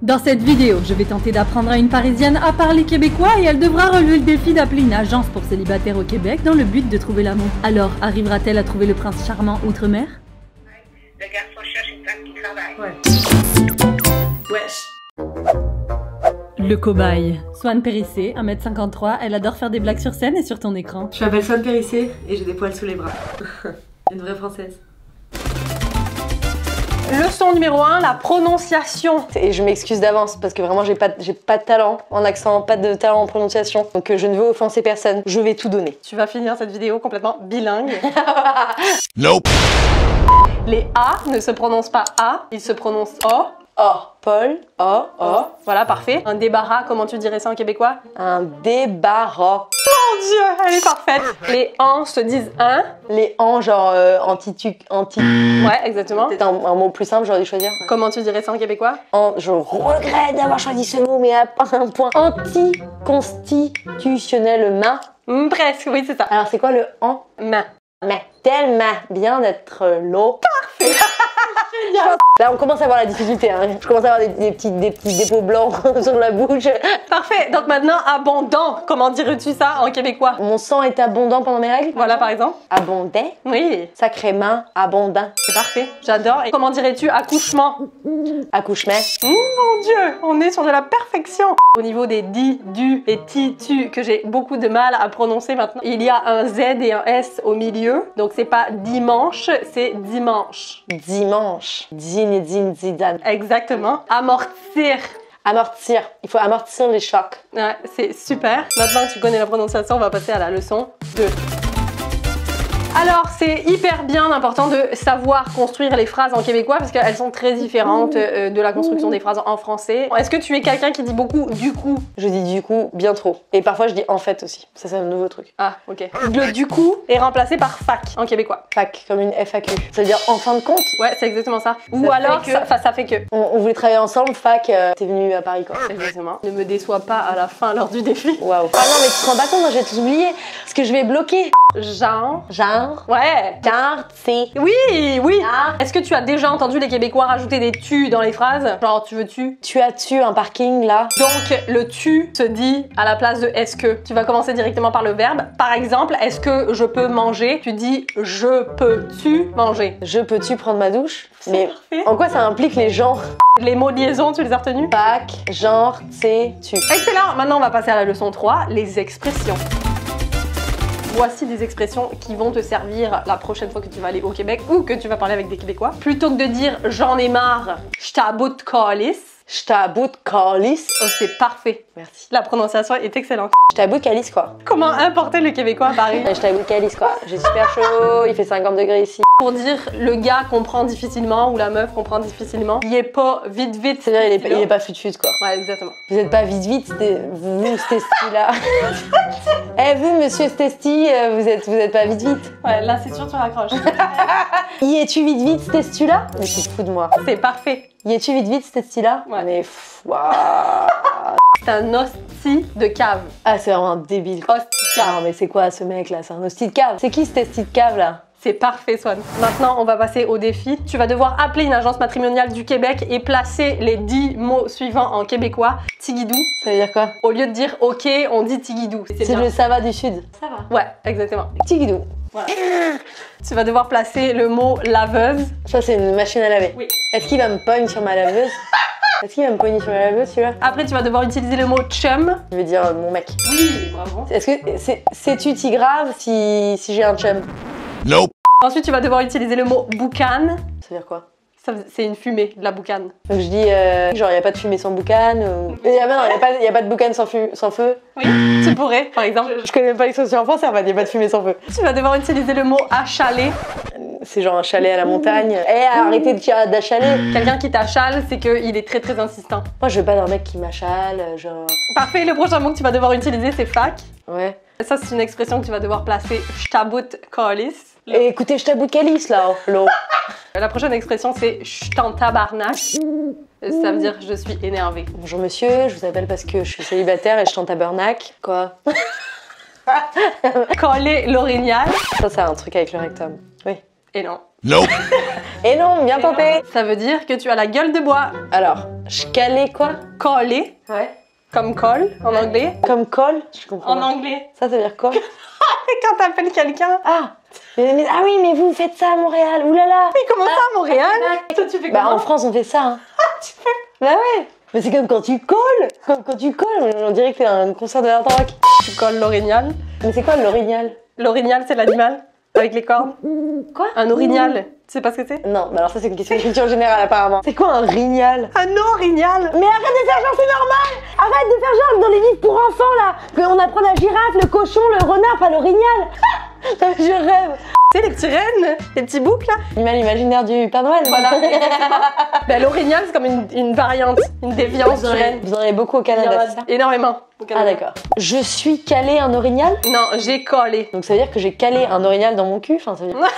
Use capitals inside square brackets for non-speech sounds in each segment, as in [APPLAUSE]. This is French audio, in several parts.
Dans cette vidéo, je vais tenter d'apprendre à une Parisienne à parler québécois et elle devra relever le défi d'appeler une agence pour célibataires au Québec dans le but de trouver l'amour. Alors, arrivera-t-elle à trouver le prince charmant outre-mer? Le garçon cherche une femme qui travaille. Wesh. Le cobaye. Swan Périssé, 1m53, elle adore faire des blagues sur scène et sur ton écran. Je m'appelle Swan Périssé et j'ai des poils sous les bras. [LAUGHS] Une vraie française. Leçon numéro 1, la prononciation. Et je m'excuse d'avance parce que vraiment j'ai pas, j'ai pas de talent en accent, pas de talent en prononciation. Donc euh, je ne veux offenser personne. Je vais tout donner. Tu vas finir cette vidéo complètement bilingue. Nope. Les A ne se prononcent pas A, ils se prononcent O. Oh, Paul. Oh, oh. Voilà, parfait. Un débarras, comment tu dirais ça en québécois? Un débarras. Mon dieu, elle est parfaite. Les AN se disent un. Les en genre euh, anti anti. Ouais, exactement. C'est un, un mot plus simple, j'aurais dû choisir. Comment tu dirais ça en québécois? En, je regrette d'avoir choisi ce mot, mais à un point anticonstitutionnellement. Hmm, Presque, oui, c'est ça. Alors c'est quoi le en Main. Mais tellement bien d'être l'eau. Parfait. Là, on commence à voir la difficulté. Hein. Je commence à avoir des, des petits, des petits dépôts blancs [LAUGHS] sur la bouche. Parfait. Donc maintenant, abondant. Comment dirais-tu ça en québécois? Mon sang est abondant pendant mes règles? Voilà, par exemple. Abondant. Oui, Sacrément abondant. c'est parfait. J'adore. Et comment dirais-tu accouchement? Accouchement. Mmh, mon dieu, on est sur de la perfection. Au niveau des di, du et ti, tu, que j'ai beaucoup de mal à prononcer maintenant, il y a un Z et un S au milieu. Donc c'est pas dimanche, c'est dimanche. Dimanche. Din, din, zidane. Exactement. Amortir. Amortir. Il faut amortir les chocs. Ouais, c'est super. Maintenant que tu connais la prononciation, on va passer à la leçon 2. Alors, c'est hyper bien important de savoir construire les phrases en québécois parce qu'elles sont très différentes euh, de la construction des phrases en français. Est-ce que tu es quelqu'un qui dit beaucoup du coup? Je dis du coup bien trop. Et parfois je dis en fait aussi. Ça c'est un nouveau truc. Ah, ok. Le du coup est remplacé par fac en québécois. Fac, comme une FAQ. Ça veut dire en fin de compte. Ouais, c'est exactement ça. Ou Ça alors, que- ça, enfin, ça fait que. On, on voulait travailler ensemble, fac, euh, t'es venu à Paris quoi. Exactement. Ne me déçois pas à la fin lors du défi. Waouh. Ah non mais tu te rends pas compte, j'ai tout oublié. Parce que je vais bloquer. Genre. Genre. Ouais. Genre, c'est. Oui, oui. Ah. Est-ce que tu as déjà entendu les Québécois rajouter des tu dans les phrases? Genre, tu veux tu Tu as tu un parking là? Donc, le tu se dit à la place de est-ce que. Tu vas commencer directement par le verbe. Par exemple, est-ce que je peux manger? Tu dis je peux-tu manger? Je peux-tu prendre ma douche? Mais parfait. en quoi ça implique les genres? Les mots de liaison, tu les as retenus? Fac, genre, c'est, tu. Excellent Maintenant, on va passer à la leçon 3, les expressions. Voici des expressions qui vont te servir la prochaine fois que tu vas aller au Québec ou que tu vas parler avec des Québécois. Plutôt que de dire j'en ai marre, je t'aboute de calice, Je t'aboute calice. oh, c'est parfait. Merci. La prononciation est excellente. Je t'aboute calice quoi. Comment importer le Québécois à Paris Je t'aboute calice quoi. J'ai super chaud, il fait 50 degrés ici. Pour dire le gars comprend difficilement ou la meuf comprend difficilement, il est pas vite vite. C'est-à-dire il est, il est pas fut-fut quoi. Ouais, exactement. Vous êtes pas vite vite, c'était- vous, Stesti là. [LAUGHS] Eh vous, monsieur Stesti, euh, vous êtes, vous êtes pas vite vite. Ouais, là c'est sûr tu raccroches. [LAUGHS] Y es-tu vite vite, Stesti là Mais tu te fous de moi. c'est parfait. Y es-tu vite vite, Stesti là Ouais. Mais waouh. C'est un hostie de cave. Ah, c'est vraiment un débile. Hostie de cave. Ah, mais c'est quoi ce mec là C'est un hostie de cave. C'est qui ce hostie de cave là C'est parfait, Swan. Maintenant, on va passer au défi. Tu vas devoir appeler une agence matrimoniale du Québec et placer les 10 mots suivants en québécois. Tigidou. Ça veut dire quoi? Au lieu de dire OK, on dit Tigidou. C'est le Sava du Sud. Ça va. Ouais, exactement. Tigidou. Tu vas devoir placer le mot laveuse. Ça, c'est une machine à laver. Oui. Est-ce qu'il va me pogne sur ma laveuse? Est-ce qu'il va me pogner sur ma laveuse celui-là? Après, tu vas devoir utiliser le mot chum. Je veux dire euh, mon mec. Oui, bravo. Est-ce que c'est c'est-tu grave si, si j'ai un chum? Nope. Ensuite, tu vas devoir utiliser le mot boucan. Ça veut dire quoi? C'est une fumée, de la boucane. Donc je dis euh, genre il y a pas de fumée sans boucan ou il y a, non, y a pas y a pas de boucan sans, fu- sans feu. Oui, tu pourrais, par exemple. Je connais même pas l'expression en français, en fait, y a pas de fumée sans feu. Tu vas devoir utiliser le mot achaler. C'est genre un chalet à la montagne. Eh arrêtez de tirer d'achaler. Quelqu'un qui t'achale, c'est qu'il est très très insistant. Moi je veux pas d'un mec qui m'achale, genre Parfait, le prochain mot que tu vas devoir utiliser, c'est fac. ouais. Ça, c'est une expression que tu vas devoir placer je t'aboute calice. Et écoutez, je t'aboute calice là, l'eau. [LAUGHS] La prochaine expression, c'est je t'en tabarnak. Ça veut dire je suis énervée. Bonjour monsieur, je vous appelle parce que je suis célibataire et je tente à Burnac. Quoi? [LAUGHS] Coller l'orignal. Ça, c'est un truc avec le rectum. Oui. Et non. Nope. [LAUGHS] Et non, bien tenté Ça veut dire que tu as la gueule de bois. Alors, Je calais quoi? Coller, Ouais. Comme colle en anglais. Comme col Je comprends. En pas. anglais. Ça, ça veut dire quoi? [LAUGHS] Et quand t'appelles quelqu'un. Ah mais- mais- Ah oui, mais vous faites ça à Montréal, oulala Mais comment ça à Montréal? Toi tu fais Bah comment? en France on fait ça. Hein. Bah ouais. Mais c'est comme quand tu colles. Comme quand tu colles, on dirait que t'es un concert de hard rock. Tu colles l'orignal. Mais c'est quoi l'orignal? L'orignal c'est l'animal avec les cornes. Quoi Un orignal. Tu sais pas ce que c'est Non, bah alors ça c'est une question de culture générale apparemment. C'est quoi un rignal Un orignal. Mais arrête de faire genre c'est normal Arrête de faire genre dans les livres pour enfants là Qu'on apprend la girafe, le cochon, le renard, pas l'orignal mais [LAUGHS] Je rêve Tu sais les petits rennes, les petits boucs là L'animal imaginaire du Père Noël Voilà. ben, l'orignal c'est comme une, une variante, une déviance Vous du en, renne. vous en avez beaucoup au Canada, ça énormément. Ah d'accord. Je suis calé un orignal? Non, j'ai collé. Donc ça veut dire que j'ai calé un orignal dans mon cul? Enfin, ça veut dire... [LAUGHS]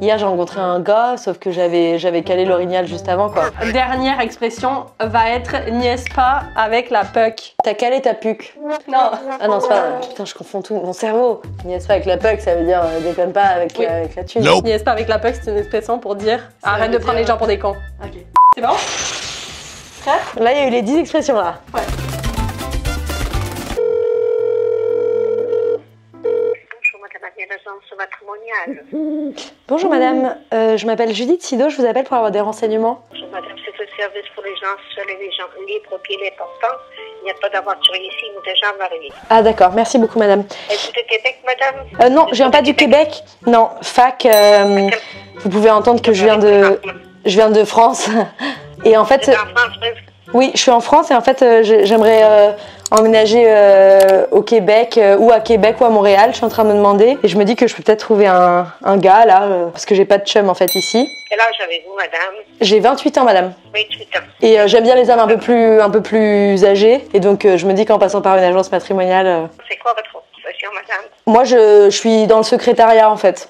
Hier j'ai rencontré un gars, sauf que j'avais j'avais calé l'orignal juste avant quoi. Dernière expression va être niaise pas avec la puck. T'as calé ta puc. Non. Ah non, c'est pas. Putain, je confonds tout. Mon cerveau. Niaise pas avec la puck, ça veut dire euh, déconne pas avec, Oui. euh, avec la thune. Nope. Pas avec la puck, c'est une expression pour dire arrête de prendre les gens pour des cons. Ok. C'est bon? Là, il y a eu les 10 expressions là. Bonjour, l'agence matrimoniale. [LAUGHS] Bonjour madame, Euh, je m'appelle Judith Sido, je vous appelle pour avoir des renseignements. Bonjour, madame, c'est le service pour les gens seuls et les gens libres, pieds l'important. Il n'y a pas d'aventurier ici, nous déjà mariés. Ah d'accord, merci beaucoup madame. Êtes-vous de Québec, madame? Euh, non, je viens pas du Québec. Non, fac, euh, vous pouvez entendre que je viens de, je viens de France. [LAUGHS] Et en fait, en France, oui, je suis en France et en fait, euh, j'ai- j'aimerais euh, emménager euh, au Québec euh, ou à Québec ou à Montréal. Je suis en train de me demander et je me dis que je peux peut-être trouver un, un gars là euh, parce que j'ai pas de chum en fait ici. Quel âge avez-vous, madame? J'ai 28 ans madame. 28 ans. Et euh, j'aime bien les hommes un peu plus, un peu plus âgés. Et donc, euh, je me dis qu'en passant par une agence matrimoniale, euh, C'est quoi votre profession, madame? Moi, je, je suis dans le secrétariat en fait.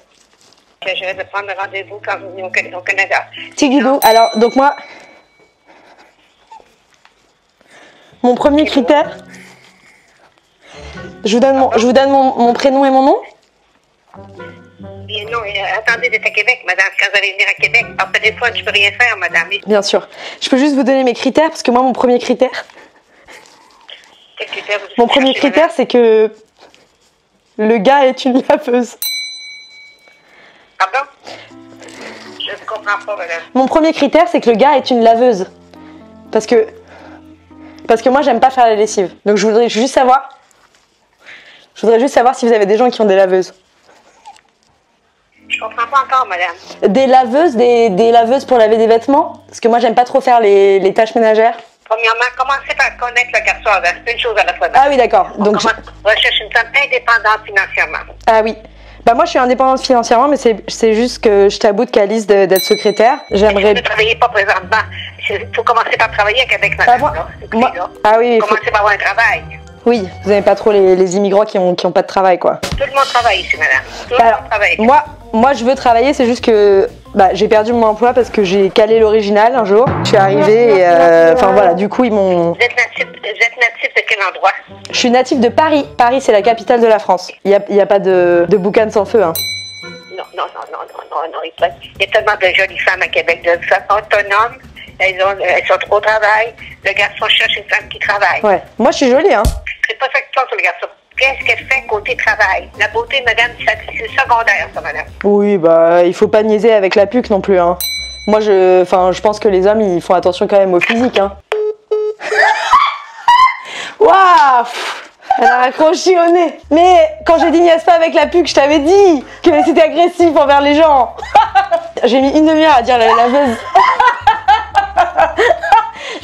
Je vais prendre rendez-vous quand vous venez au Can- au Canada. Tigidou. Alors, donc moi, mon premier critère, je vous donne mon, je vous donne mon, mon prénom et mon nom. Non, euh, attendez d'être à Québec, madame. Quand vous allez venir à Québec, par téléphone, je peux rien faire, madame. Bien sûr. Je peux juste vous donner mes critères parce que moi, mon premier critère, Quel critère vous mon premier critère, c'est que le gars est une laveuse. Pardon? Je ne comprends pas, madame. Mon premier critère, c'est que le gars est une laveuse. Parce que. Parce que moi, j'aime pas faire la lessive. Donc, je voudrais juste savoir. Je voudrais juste savoir si vous avez des gens qui ont des laveuses. Je comprends pas encore, madame. Des laveuses, des, des laveuses pour laver des vêtements? Parce que moi, j'aime pas trop faire les, les tâches ménagères. Premièrement, commencez par connaître le garçon avant. C'est une chose à la fois. Ah oui, d'accord. On Donc, je- recherche une femme indépendante financièrement. ah oui. Bah, moi, je suis indépendante financièrement, mais c'est juste que je t'aboute Calice de- d'être secrétaire. Vous J'aimerais. ne travaillez pas présentement. Il faut commencer par travailler avec Ah, madame. moi- là. Écoutez, moi- là. Ah oui, faut- Commencez par avoir un travail. oui, vous n'avez pas trop les, les immigrants qui ont, qui ont pas de travail, quoi. Tout le monde travaille ici, madame. Tout le Alors, monde travaille. moi, moi, je veux travailler, c'est juste que bah, j'ai perdu mon emploi parce que j'ai calé l'original un jour. Je suis arrivée et euh, enfin voilà, du coup ils m'ont. Vous êtes natif, vous êtes natif de quel endroit? Je suis native de Paris. Paris, c'est la capitale de la France. Il y a, y a pas de, de boucan sans feu. Hein. Non, non, non, non, non, non, non. Il y a tellement de jolies femmes à Québec, de femmes autonomes. Elles, ont, elles sont trop au travail. Le garçon cherche une femme qui travaille. Ouais. Moi, je suis jolie, hein. C'est pas ça qui compte sur le garçon. Qu'est-ce qu'elle fait côté travail? La beauté, madame, c'est secondaire, ça, madame. Oui, bah, il faut pas niaiser avec la puque non plus, hein. Moi, je, enfin, je pense que les hommes, ils font attention quand même au physique, hein. [LAUGHS] Waouh Elle a raccroché au nez. Mais quand j'ai dit niaise pas avec la puque, je t'avais dit que c'était agressif envers les gens. [LAUGHS] j'ai mis une demi-heure à dire la laveuse.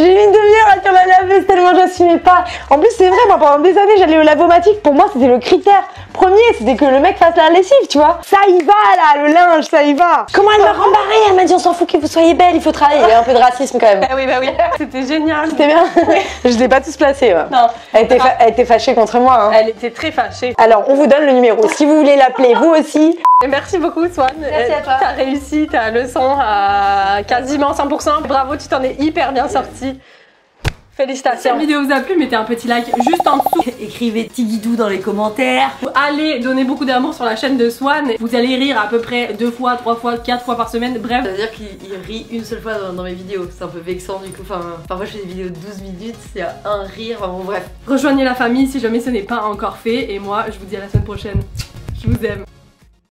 J'ai mis une demi-heure à dire la laveuse tellement j'assumais pas. En plus, c'est vrai, moi pendant des années, j'allais au lavomatique. Pour moi, c'était le critère premier, c'était que le mec fasse la lessive, tu vois. Ça y va là, le linge, ça y va. Comment elle m'a rembarré Elle m'a dit on s'en fout que vous soyez belle, il faut travailler. Il y a un peu de racisme quand même. Bah [LAUGHS] oui, bah oui. C'était génial. C'était bien. [LAUGHS] Je l'ai pas tous placé. ouais. Non. Elle était, elle était fâchée contre moi. hein. Elle était très fâchée. Alors, on vous donne le numéro. Si vous voulez l'appeler, vous aussi. Et merci beaucoup, Swan. Merci Euh, à toi. T'as réussi ta leçon à quasiment 100%. Bravo, tu t'en es hyper bien Si la vidéo vous a plu, mettez un petit like juste en dessous. Écrivez Tigidou dans les commentaires. Allez donner beaucoup d'amour sur la chaîne de Swan. Vous allez rire à peu près deux fois, trois fois, quatre fois par semaine. Bref, Ça veut dire qu'il il rit une seule fois dans, dans mes vidéos. C'est un peu vexant du coup. Enfin, parfois je fais des vidéos de 12 minutes, c'est un rire. Enfin bon, bref. rejoignez la famille si jamais ce n'est pas encore fait. Et moi, je vous dis à la semaine prochaine. Je vous aime.